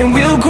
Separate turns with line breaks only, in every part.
and we'll grow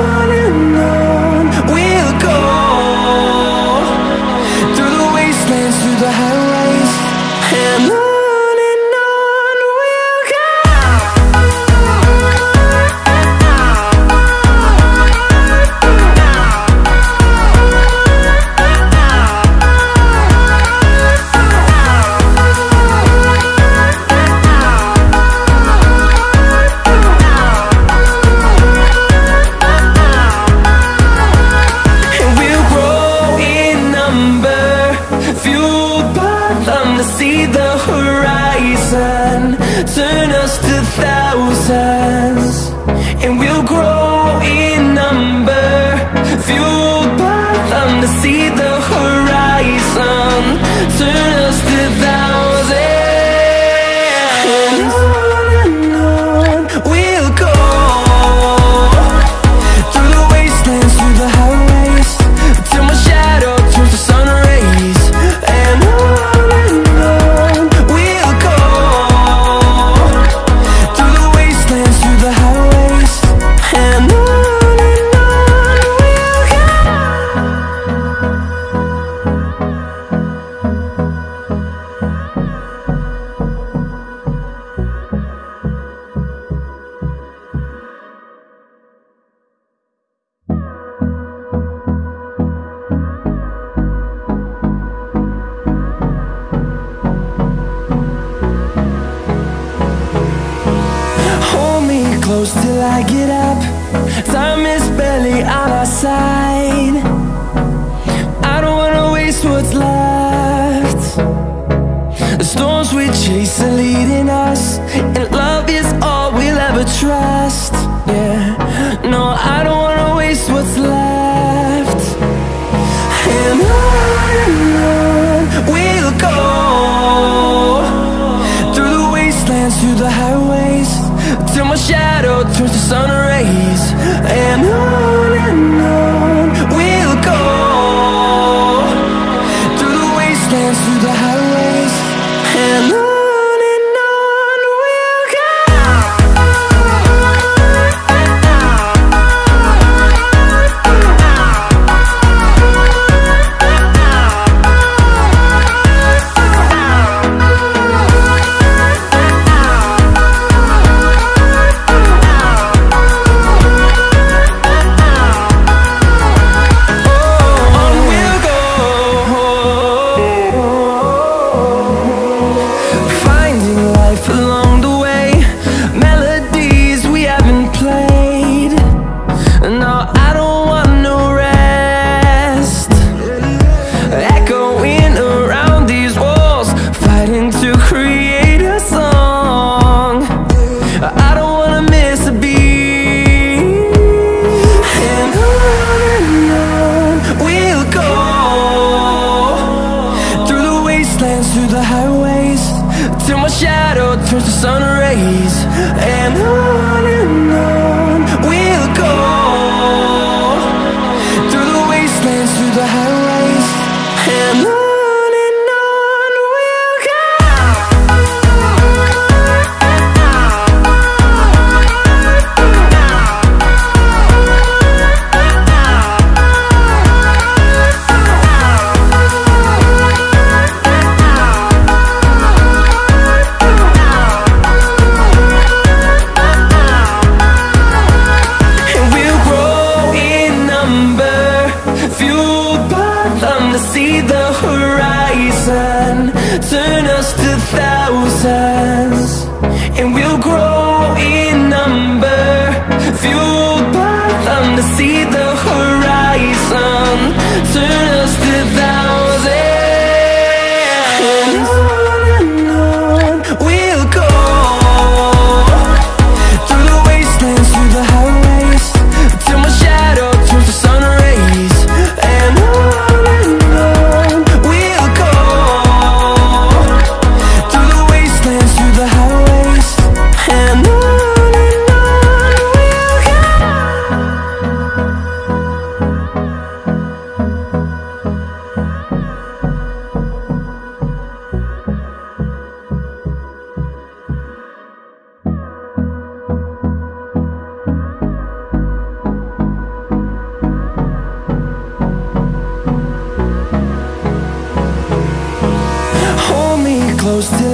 chase are leading us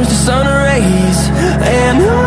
catch the sun rays and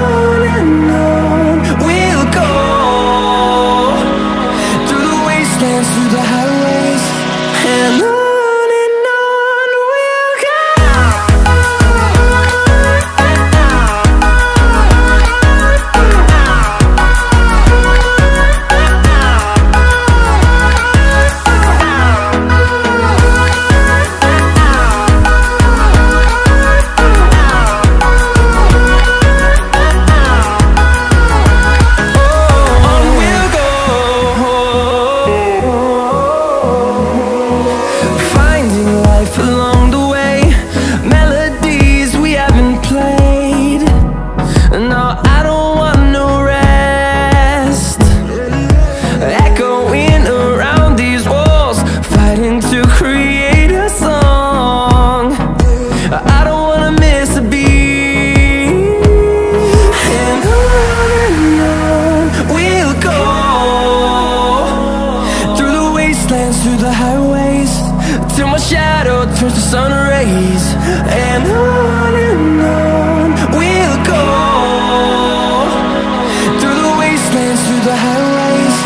through the highways.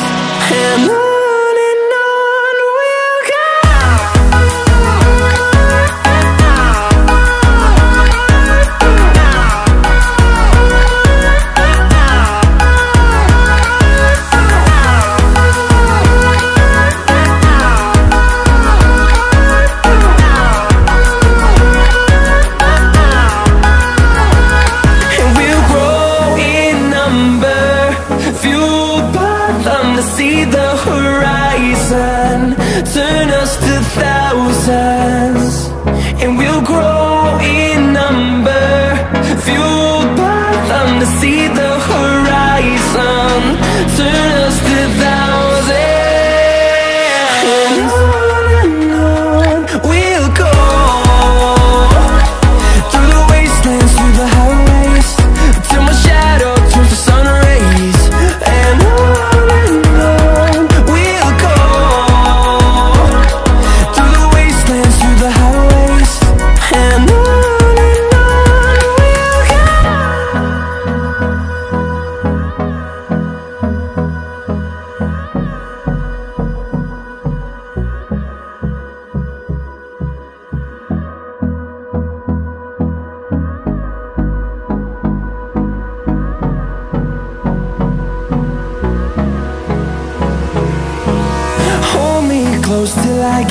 And I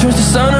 turns to sun